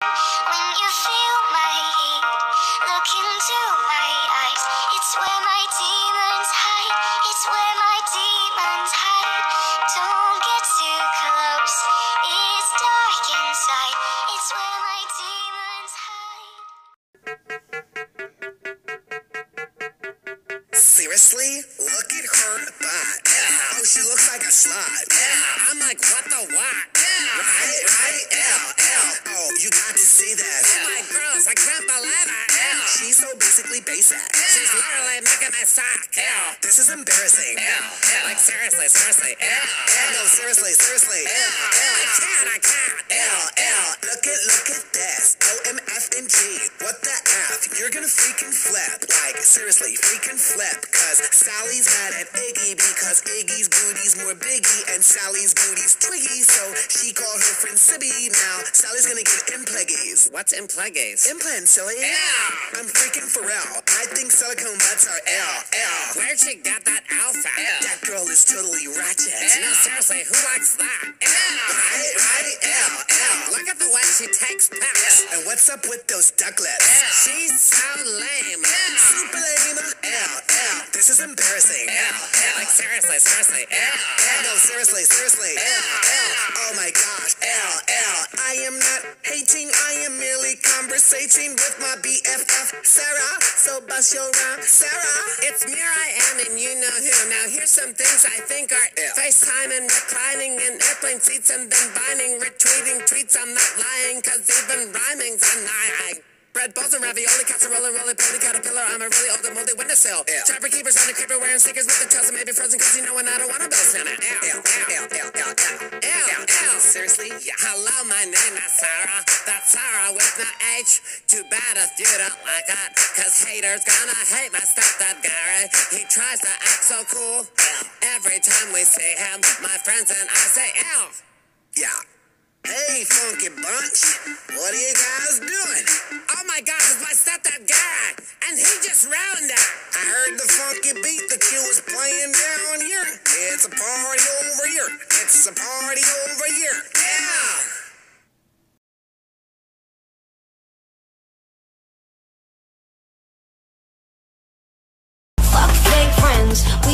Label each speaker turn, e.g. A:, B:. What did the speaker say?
A: When you feel my heat, look into my eyes. It's where my demons hide. It's where my demons hide. Don't get too close. It's dark inside. It's where my demons hide.
B: Seriously? Look at her butt. Oh, she looks like a slut. I'm like, what the what? Basically basic. She's literally making my sock. L. This is embarrassing. L. Like, seriously, seriously. L. No, seriously, seriously. L. I can't, I can't. L, L. Look at, look seriously, freaking flip. Cause Sally's mad at Iggy because Iggy's booty's more biggie and Sally's booty's twiggy. So she called her friend Sibby. Now Sally's gonna get impleggies. What's impleggies? Implants, silly. Yeah. I'm freaking Pharrell. I think silicone butts are L. L. Where'd she get that outfit? That girl is totally ratchet. No, seriously, who likes that? L. And what's up with those ducklets? She's so lame. Super lame. L. L. This is embarrassing. L. L. Like seriously, seriously. L. L. No, seriously, seriously. L. L. Oh my gosh. L. L. I am not hating. I am merely conversating with my BFF Sarah. So bust your rhyme, Sarah. It's me, I am, and you know who. Now here's some things I think are FaceTime and reclining in airplane seats and then binding, retweeting tweets. I'm not lying, cause even rhyming's a lie. Bread balls and ravioli, casserole, roly poly, caterpillar. I'm a really old and moldy windowsill. Yeah. Trapper keepers on the creeper wearing sneakers with the toes and maybe frozen cause you know when I don't want to build Santa. Ew, ew, ew, ew, ew, ew, ew, ew. Yeah. Hello, my name is Sarah. That's Sarah with no H. Too bad if you don't like it. Cause haters gonna hate my stepdad Gary. He tries to act so cool. Every time we see him, my friends and I say, ew. Yeah. Hey, funky bunch. What are you guys doing? Oh my gosh, it's my stepdad guy last round. I heard the funky beat that you was playing down here. It's a party over here. It's a party over here. Yeah. friends